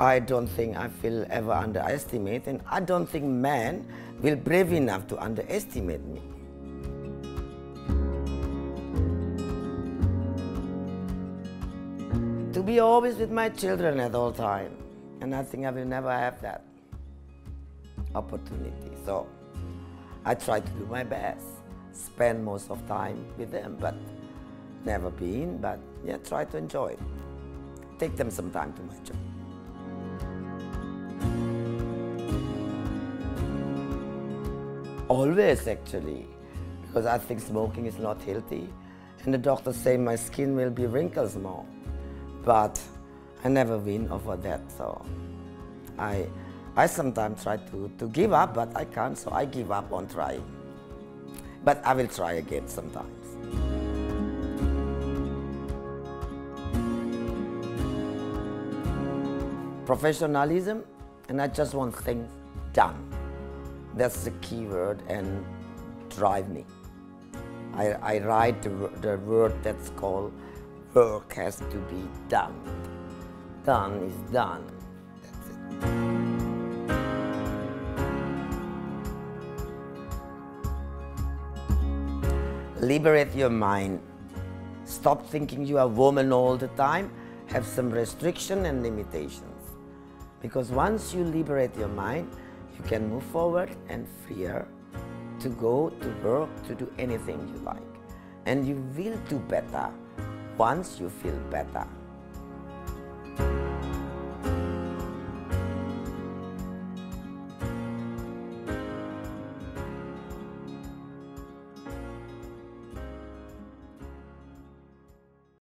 I don't think I feel ever underestimated, and I don't think man will brave enough to underestimate me. To be always with my children at all time, and I think I will never have that opportunity. So I try to do my best, spend most of time with them, but never been, but yeah, try to enjoy it. Take them some time to my job. Always, actually, because I think smoking is not healthy. And the doctors say my skin will be wrinkles more. But I never win over that, so I, I sometimes try to, to give up, but I can't, so I give up on trying. But I will try again sometimes. Professionalism, and I just want things done. That's the key word and drive me. I, I write the, the word that's called work has to be done. Done is done. That's it. Liberate your mind. Stop thinking you are woman all the time. Have some restriction and limitations. Because once you liberate your mind, you can move forward and freer to go to work, to do anything you like. And you will do better once you feel better.